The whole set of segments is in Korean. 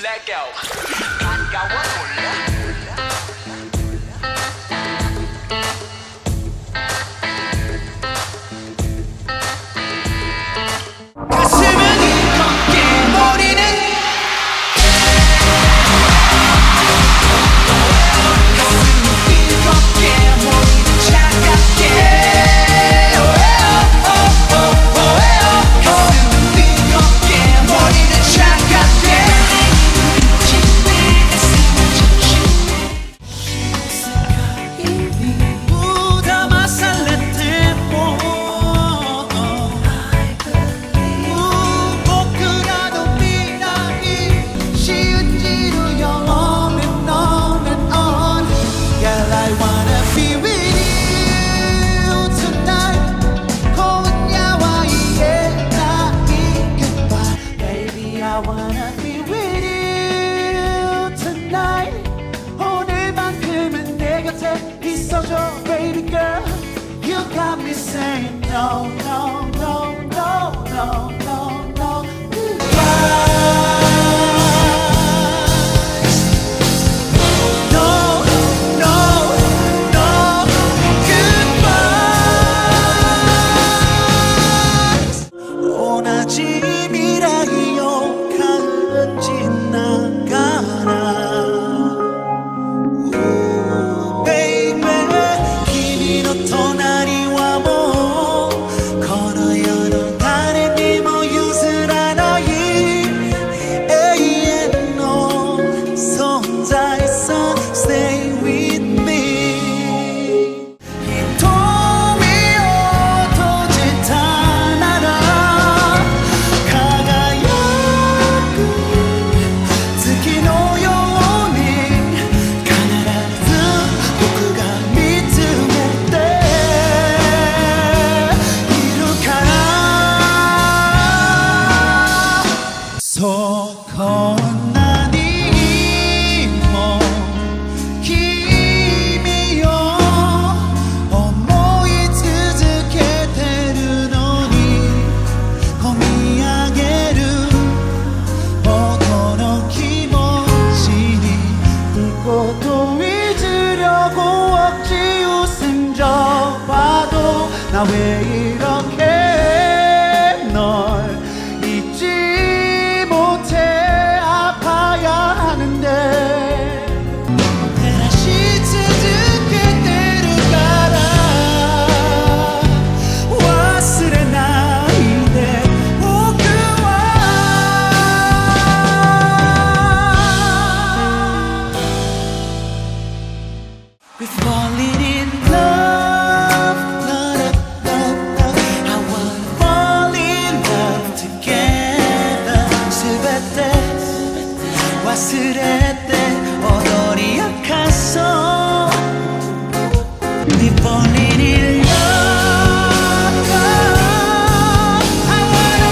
Let go be with you tonight 오늘만큼은 내 곁에 있어줘 baby girl You got me saying no no no no no dài xa sẽ I'll wait on 忘れて踊り明かそう We're falling in love, love. I wanna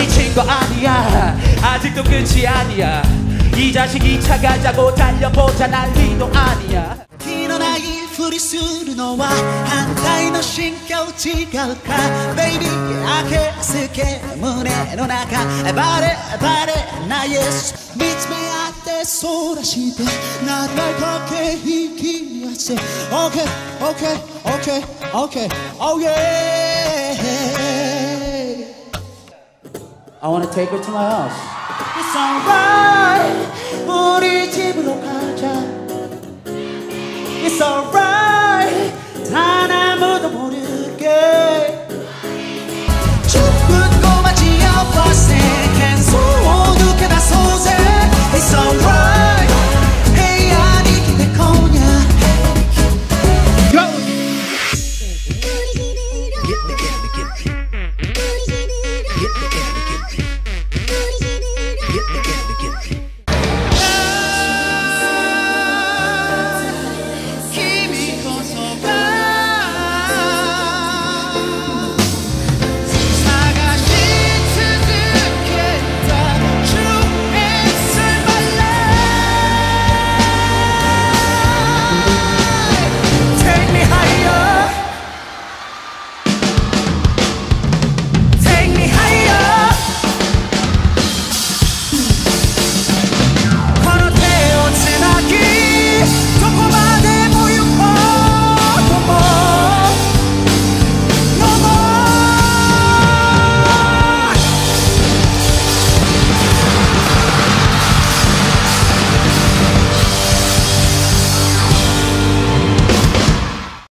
미친 거 아니야. 아직도 끝이 아니야. 이 자식이 차가자고 달려보자. 난리도 아니야. 일어나이 후리수로 너와 한타이 너 신경 지갈까? Baby I can't 문에 너나가. 바래 바래 나의 미치메 아때 소라시대. 나를 걷게 이기하세. 오케이 오케이 오케이 오케이 오예 I want to take her to my house. It's alright. 우리 집으로 가자. It's alright. 단 아무도